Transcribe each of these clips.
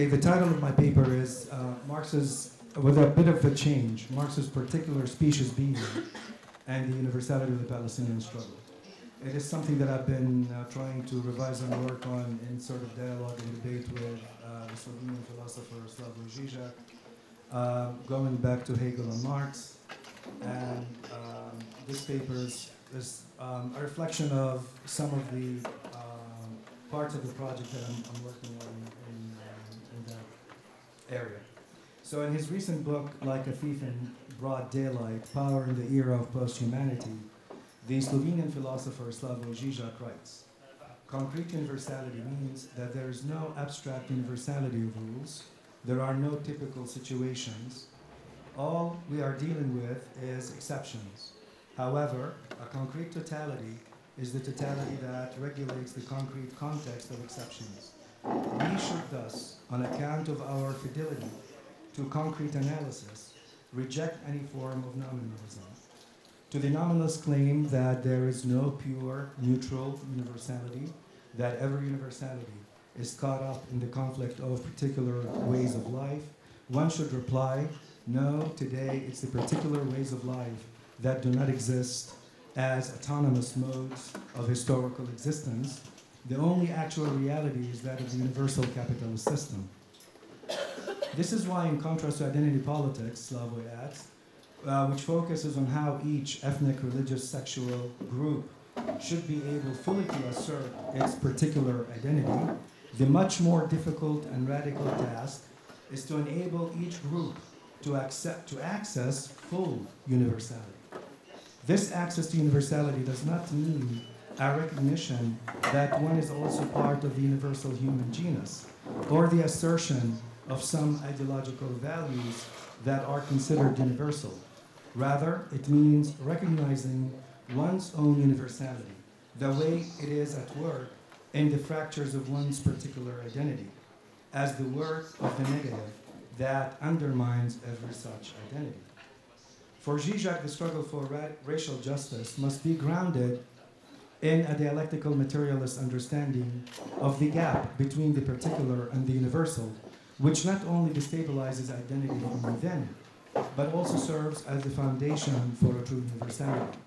Okay, the title of my paper is uh, Marx's, with a bit of a change, Marx's particular species being and the universality of the Palestinian struggle. It is something that I've been uh, trying to revise and work on in sort of dialogue and debate with uh, the Slovenian philosopher Slavoj Žižek, uh, going back to Hegel and Marx. And um, this paper is, is um, a reflection of some of the um, parts of the project that I'm, I'm working on in, um, in that area. So in his recent book, Like a Thief in Broad Daylight, Power in the Era of Post-Humanity, the Slovenian philosopher Slavoj Žižek writes, Concrete universality means that there is no abstract universality of rules, there are no typical situations. All we are dealing with is exceptions. However, a concrete totality is the totality that regulates the concrete context of exceptions. We should thus, on account of our fidelity to concrete analysis, reject any form of nominalism to the nominalist claim that there is no pure, neutral universality, that every universality is caught up in the conflict of particular ways of life, one should reply, no, today it's the particular ways of life that do not exist as autonomous modes of historical existence. The only actual reality is that of the universal capitalist system. This is why, in contrast to identity politics, Slavoj adds, uh, which focuses on how each ethnic, religious, sexual group should be able fully to assert its particular identity, the much more difficult and radical task is to enable each group to, accept, to access full universality. This access to universality does not mean a recognition that one is also part of the universal human genus, or the assertion of some ideological values that are considered universal. Rather, it means recognizing one's own universality, the way it is at work in the fractures of one's particular identity, as the work of the negative that undermines every such identity. For Zizek, the struggle for ra racial justice must be grounded in a dialectical materialist understanding of the gap between the particular and the universal, which not only destabilizes identity from within, but also serves as the foundation for a true universality.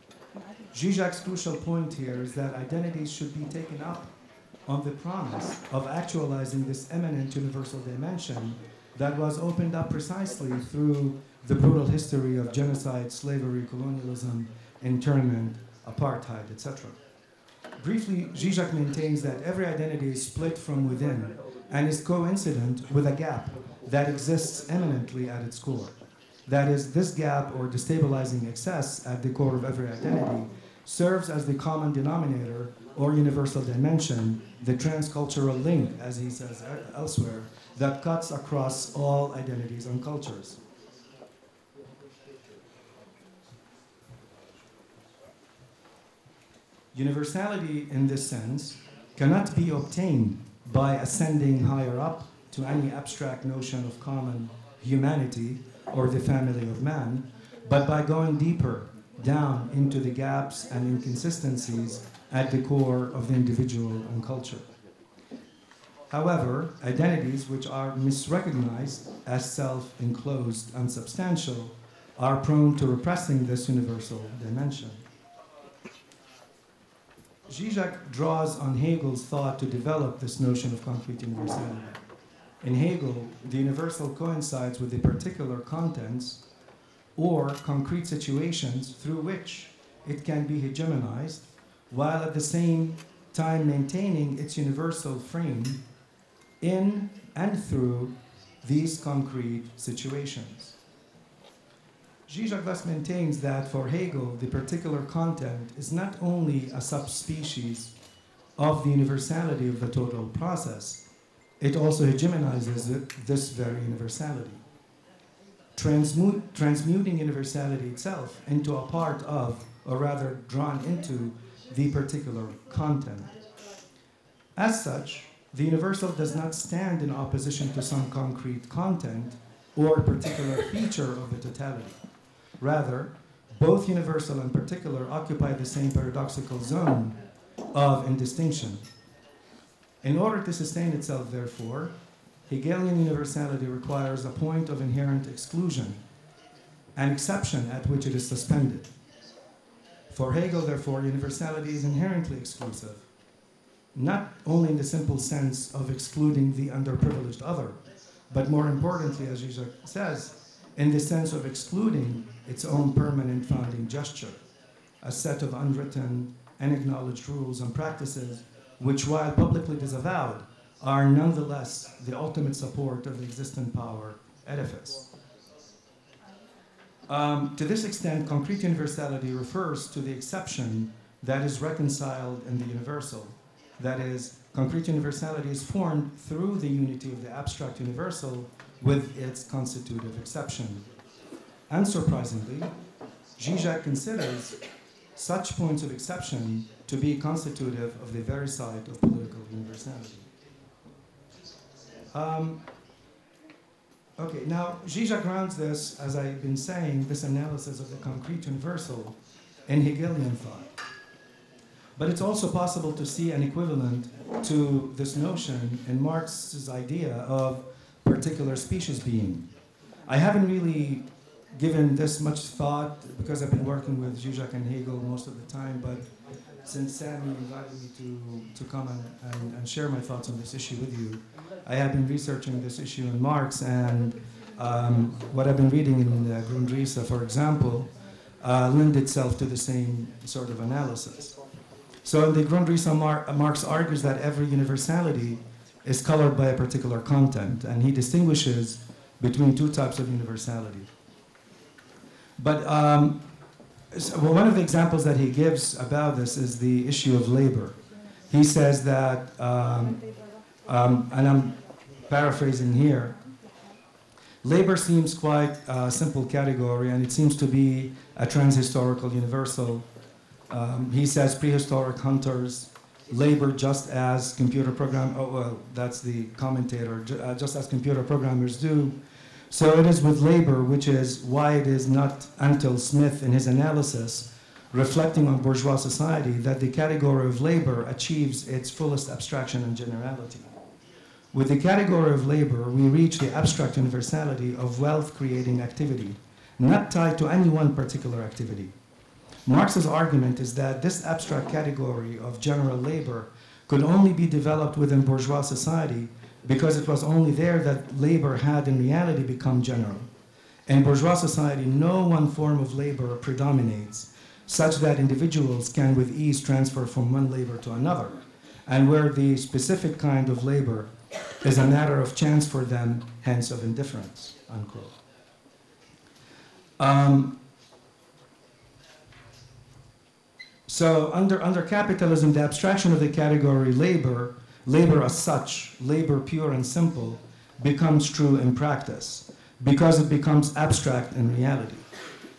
Zizek's crucial point here is that identities should be taken up on the promise of actualizing this eminent universal dimension that was opened up precisely through the brutal history of genocide, slavery, colonialism, internment, apartheid, etc. Briefly, Zizek maintains that every identity is split from within and is coincident with a gap that exists eminently at its core. That is, this gap or destabilizing excess at the core of every identity serves as the common denominator or universal dimension, the transcultural link, as he says elsewhere, that cuts across all identities and cultures. Universality, in this sense, cannot be obtained by ascending higher up to any abstract notion of common humanity or the family of man, but by going deeper down into the gaps and inconsistencies at the core of the individual and culture. However, identities which are misrecognized as self-enclosed and substantial are prone to repressing this universal dimension. Zizek draws on Hegel's thought to develop this notion of concrete universality. In Hegel, the universal coincides with the particular contents or concrete situations through which it can be hegemonized, while at the same time maintaining its universal frame in and through these concrete situations. Zizek thus maintains that for Hegel, the particular content is not only a subspecies of the universality of the total process, it also hegemonizes this very universality. Transmuting universality itself into a part of, or rather drawn into, the particular content. As such, the universal does not stand in opposition to some concrete content or particular feature of the totality. Rather, both universal and particular occupy the same paradoxical zone of indistinction, in order to sustain itself, therefore, Hegelian universality requires a point of inherent exclusion, an exception at which it is suspended. For Hegel, therefore, universality is inherently exclusive, not only in the simple sense of excluding the underprivileged other, but more importantly, as Zizek says, in the sense of excluding its own permanent founding gesture, a set of unwritten and acknowledged rules and practices, which, while publicly disavowed, are nonetheless the ultimate support of the existent power edifice. Um, to this extent, concrete universality refers to the exception that is reconciled in the universal. That is, concrete universality is formed through the unity of the abstract universal with its constitutive exception. Unsurprisingly, Zizek considers such points of exception to be constitutive of the very site of political universality. Um, okay, now Zizek grounds this, as I've been saying, this analysis of the concrete universal in Hegelian thought. But it's also possible to see an equivalent to this notion in Marx's idea of particular species being. I haven't really given this much thought because I've been working with Zizek and Hegel most of the time, but since Sammy invited me to, to come and, and, and, share my thoughts on this issue with you, I have been researching this issue in Marx, and um, what I've been reading in uh, Grundrisse, for example, uh, lend itself to the same sort of analysis. So in the Grundrisse, Mar Marx argues that every universality is colored by a particular content, and he distinguishes between two types of universality. But um, so, well, one of the examples that he gives about this is the issue of labor. He says that, um, um, and I'm paraphrasing here, labor seems quite a simple category and it seems to be a transhistorical universal. Um, he says prehistoric hunters labor just as computer program, oh, well, that's the commentator, uh, just as computer programmers do so it is with labor, which is why it is not until Smith, in his analysis, reflecting on bourgeois society, that the category of labor achieves its fullest abstraction and generality. With the category of labor, we reach the abstract universality of wealth creating activity, not tied to any one particular activity. Marx's argument is that this abstract category of general labor could only be developed within bourgeois society because it was only there that labor had in reality become general. In bourgeois society, no one form of labor predominates, such that individuals can with ease transfer from one labor to another, and where the specific kind of labor is a matter of chance for them, hence of indifference, unquote. Um, so under, under capitalism, the abstraction of the category labor labor as such, labor pure and simple, becomes true in practice because it becomes abstract in reality.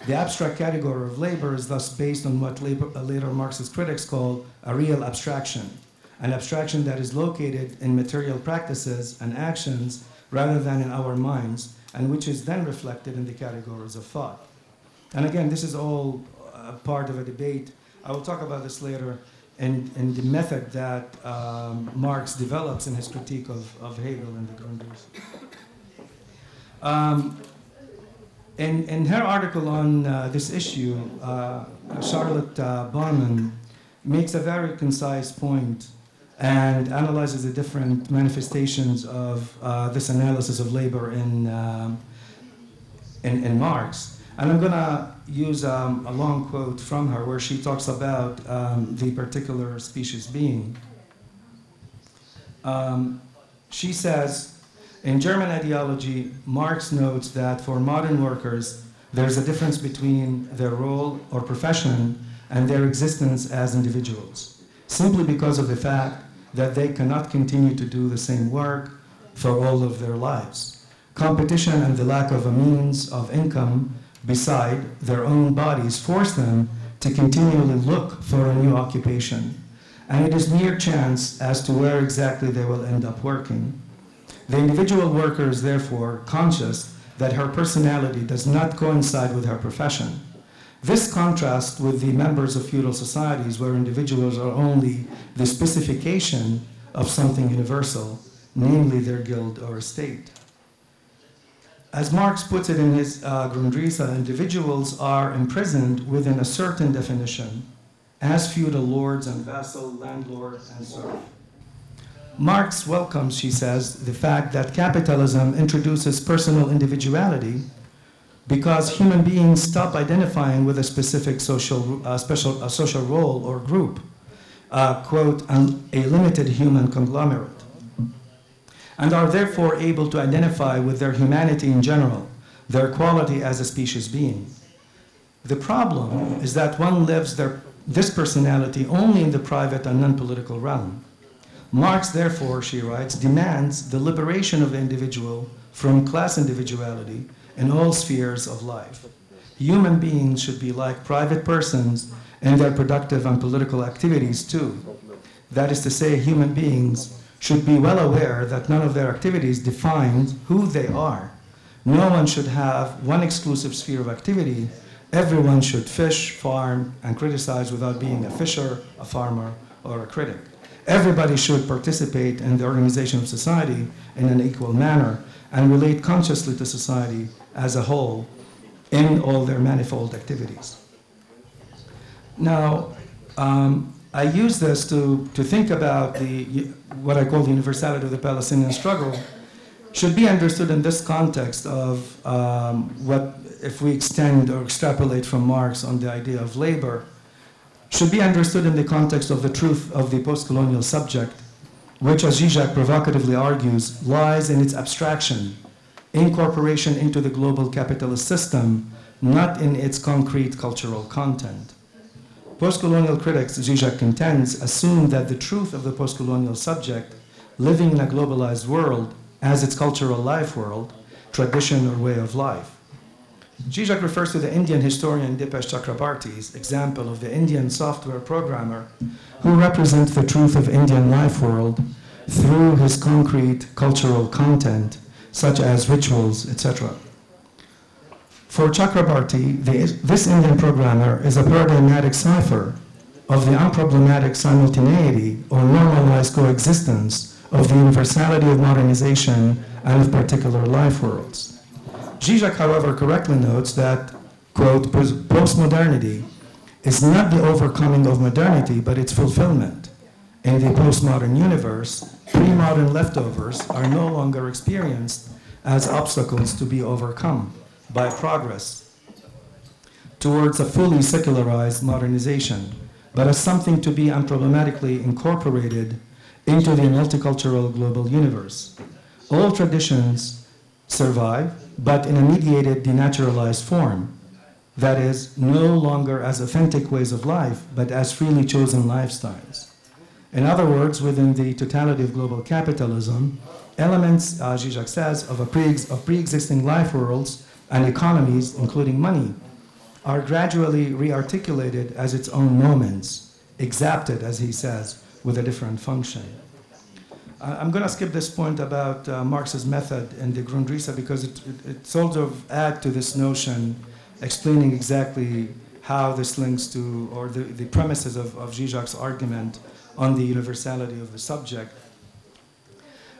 The abstract category of labor is thus based on what labor, uh, later Marxist critics call a real abstraction, an abstraction that is located in material practices and actions rather than in our minds, and which is then reflected in the categories of thought. And again, this is all part of a debate. I will talk about this later and, and the method that um, Marx develops in his critique of, of Hegel and the Grundrisse. Um, in, in her article on uh, this issue, uh, Charlotte uh, Bauman makes a very concise point and analyzes the different manifestations of uh, this analysis of labor in, um, in, in Marx. And I'm going to use um, a long quote from her where she talks about um, the particular species being. Um, she says, in German ideology, Marx notes that for modern workers, there's a difference between their role or profession and their existence as individuals, simply because of the fact that they cannot continue to do the same work for all of their lives. Competition and the lack of a means of income beside their own bodies force them to continually look for a new occupation. And it is mere chance as to where exactly they will end up working. The individual worker is therefore conscious that her personality does not coincide with her profession. This contrasts with the members of feudal societies where individuals are only the specification of something universal, namely their guild or estate. As Marx puts it in his uh, Grundrisse, individuals are imprisoned within a certain definition as feudal lords and vassal, landlord, and serf. Marx welcomes, she says, the fact that capitalism introduces personal individuality because human beings stop identifying with a specific social, uh, special, a social role or group, uh, quote, a limited human conglomerate and are therefore able to identify with their humanity in general, their quality as a species being. The problem is that one lives their, this personality only in the private and non-political realm. Marx, therefore, she writes, demands the liberation of the individual from class individuality in all spheres of life. Human beings should be like private persons in their productive and political activities too. That is to say, human beings should be well aware that none of their activities defines who they are. No one should have one exclusive sphere of activity. Everyone should fish, farm, and criticize without being a fisher, a farmer, or a critic. Everybody should participate in the organization of society in an equal manner and relate consciously to society as a whole in all their manifold activities. Now, um, I use this to, to think about the, what I call the universality of the Palestinian struggle should be understood in this context of um, what, if we extend or extrapolate from Marx on the idea of labor, should be understood in the context of the truth of the post-colonial subject, which, as Zizek provocatively argues, lies in its abstraction, incorporation into the global capitalist system, not in its concrete cultural content. Postcolonial critics, Zizek contends, assume that the truth of the postcolonial subject, living in a globalized world, as its cultural life world, tradition, or way of life. Zizek refers to the Indian historian Dipesh Chakrabarty's example of the Indian software programmer who represents the truth of Indian life world through his concrete cultural content, such as rituals, etc. For Chakrabarty, this Indian programmer is a paradigmatic cipher of the unproblematic simultaneity or normalized coexistence of the universality of modernization and of particular life worlds. Zizek, however, correctly notes that, quote, postmodernity is not the overcoming of modernity, but its fulfillment. In the postmodern universe, pre-modern leftovers are no longer experienced as obstacles to be overcome by progress towards a fully secularized modernization, but as something to be unproblematically incorporated into the multicultural global universe. All traditions survive, but in a mediated, denaturalized form. That is, no longer as authentic ways of life, but as freely chosen lifestyles. In other words, within the totality of global capitalism, elements, uh, Zizek says, of, a pre of pre-existing life worlds and economies, including money, are gradually rearticulated as its own moments, exapted, as he says, with a different function. I'm going to skip this point about uh, Marx's method in the Grundrisse because it, it, it, sort of adds to this notion, explaining exactly how this links to, or the, the premises of, of Zizek's argument on the universality of the subject.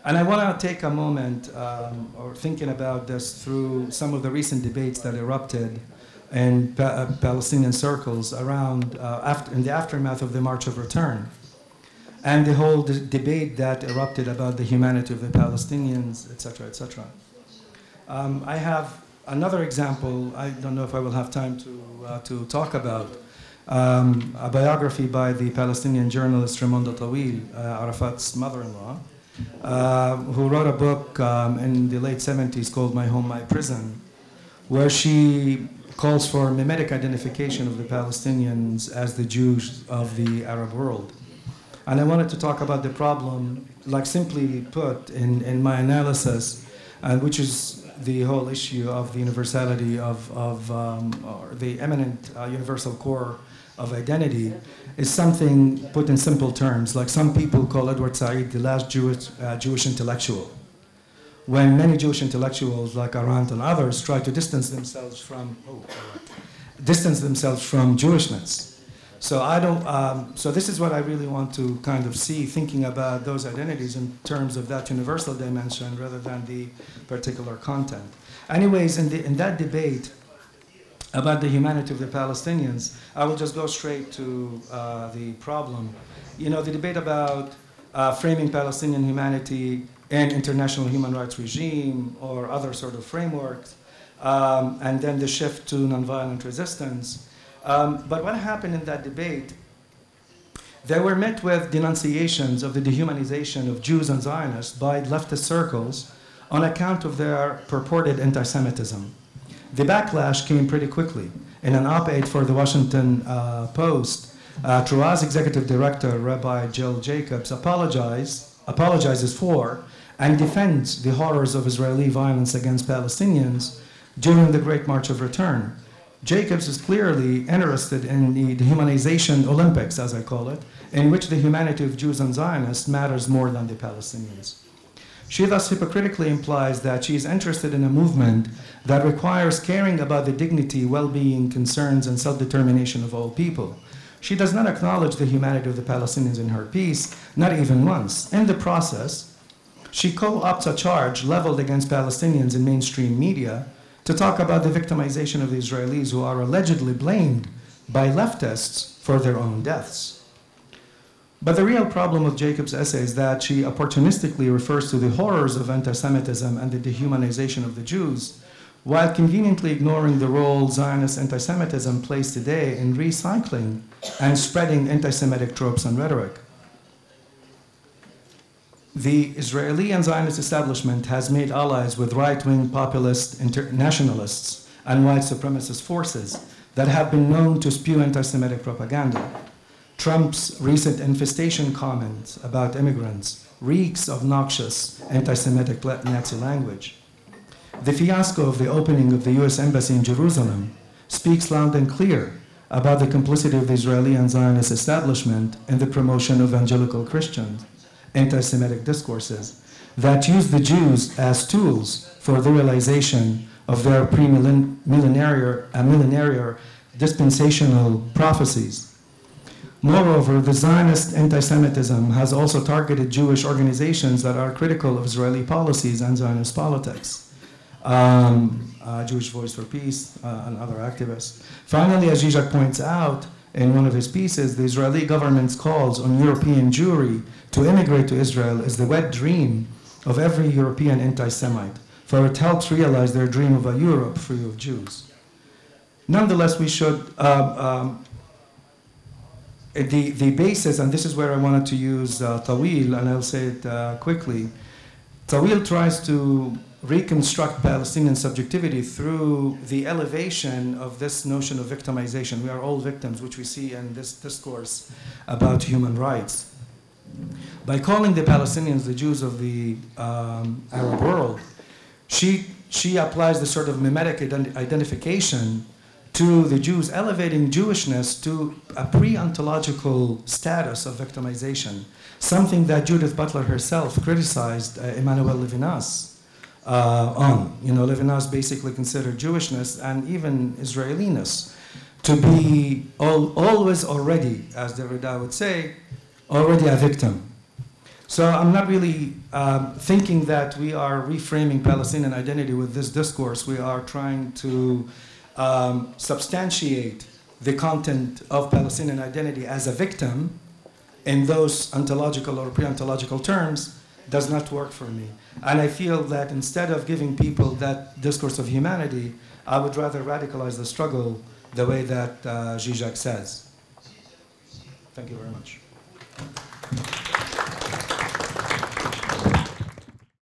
And I want to take a moment, um, or thinking about this through some of the recent debates that erupted in pa uh, Palestinian circles around, uh, after, in the aftermath of the March of Return, and the whole debate that erupted about the humanity of the Palestinians, etc., etc. Um, I have another example. I don't know if I will have time to uh, to talk about. Um, a biography by the Palestinian journalist Raymonda Tawil, uh, Arafat's mother-in-law, uh, who wrote a book um, in the late 70s called My Home, My Prison, where she calls for mimetic identification of the Palestinians as the Jews of the Arab world. And I wanted to talk about the problem, like simply put in, in my analysis, uh, which is the whole issue of the universality of, of um, or the eminent uh, universal core of identity is something put in simple terms, like some people call Edward Said the last Jewish, uh, Jewish intellectual. When many Jewish intellectuals, like Arendt and others, try to distance themselves from, oh, distance themselves from Jewishness. So I don't. Um, so this is what I really want to kind of see, thinking about those identities in terms of that universal dimension rather than the particular content. Anyways, in, the, in that debate about the humanity of the Palestinians, I will just go straight to uh, the problem. You know, the debate about uh, framing Palestinian humanity in international human rights regime or other sort of frameworks, um, and then the shift to nonviolent resistance. Um, but what happened in that debate, they were met with denunciations of the dehumanization of Jews and Zionists by leftist circles on account of their purported anti Semitism. The backlash came pretty quickly. In an op ed for the Washington uh, Post, uh, executive director, Rabbi Jill Jacobs, apologizes for and defends the horrors of Israeli violence against Palestinians during the Great March of Return. Jacobs is clearly interested in the dehumanization Olympics, as I call it, in which the humanity of Jews and Zionists matters more than the Palestinians. She thus hypocritically implies that she is interested in a movement that requires caring about the dignity, well being, concerns, and self determination of all people. She does not acknowledge the humanity of the Palestinians in her piece, not even once. In the process, she co opts a charge leveled against Palestinians in mainstream media to talk about the victimization of the Israelis who are allegedly blamed by leftists for their own deaths. But the real problem with Jacob's essay is that she opportunistically refers to the horrors of anti Semitism and the dehumanization of the Jews, while conveniently ignoring the role Zionist anti Semitism plays today in recycling and spreading anti Semitic tropes and rhetoric. The Israeli and Zionist establishment has made allies with right wing populist nationalists and white supremacist forces that have been known to spew anti Semitic propaganda. Trump's recent infestation comments about immigrants reeks of noxious anti Semitic Nazi language. The fiasco of the opening of the US Embassy in Jerusalem speaks loud and clear about the complicity of the Israeli and Zionist establishment in the promotion of evangelical Christians anti Semitic discourses that use the Jews as tools for the realization of their premillenarian uh, dispensational prophecies. Moreover, the Zionist anti Semitism has also targeted Jewish organizations that are critical of Israeli policies and Zionist politics. Um, uh, Jewish Voice for Peace uh, and other activists. Finally, as Zizek points out, in one of his pieces, the Israeli government's calls on European Jewry to immigrate to Israel is the wet dream of every European anti Semite, for it helps realize their dream of a Europe free of Jews. Nonetheless, we should. Uh, um, the, the basis, and this is where I wanted to use uh, Tawil, and I'll say it uh, quickly. Tawil tries to reconstruct Palestinian subjectivity through the elevation of this notion of victimization. We are all victims, which we see in this discourse about human rights. By calling the Palestinians the Jews of the um, Arab world, she, she applies the sort of mimetic ident identification to the Jews, elevating Jewishness to a pre ontological status of victimization, something that Judith Butler herself criticized uh, Emmanuel Levinas uh, on. You know, Levinas basically considered Jewishness and even Israeliness to be always already, as Derrida would say, already a victim. So I'm not really um, thinking that we are reframing Palestinian identity with this discourse. We are trying to um, substantiate the content of Palestinian identity as a victim in those ontological or pre-ontological terms does not work for me. And I feel that instead of giving people that discourse of humanity, I would rather radicalize the struggle the way that uh, Zizek says. Thank you very much.